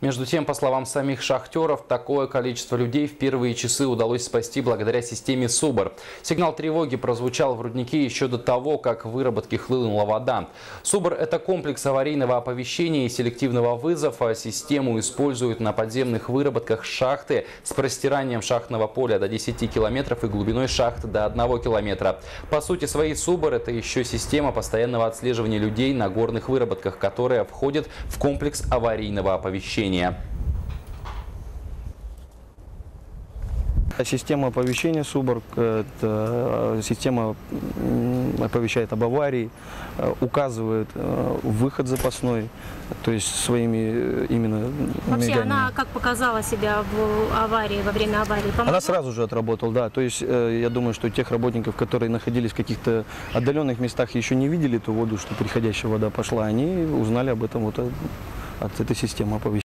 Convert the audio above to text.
Между тем, по словам самих шахтеров, такое количество людей в первые часы удалось спасти благодаря системе СУБР. Сигнал тревоги прозвучал в руднике еще до того, как в выработке хлынула вода. СУБР – это комплекс аварийного оповещения и селективного вызова. Систему используют на подземных выработках шахты с простиранием шахтного поля до 10 километров и глубиной шахты до 1 километра. По сути своей СУБР – это еще система постоянного отслеживания людей на горных выработках, которая входит в комплекс аварийного оповещения. Система оповещения СУБОР, это э, система оповещает об аварии, э, указывает э, выход запасной, то есть своими именно Вообще, миганиями. она как показала себя в аварии, во время аварии? Помогла? Она сразу же отработала, да. То есть я думаю, что тех работников, которые находились в каких-то отдаленных местах и еще не видели эту воду, что приходящая вода пошла, они узнали об этом вот от, от этой системы оповещения.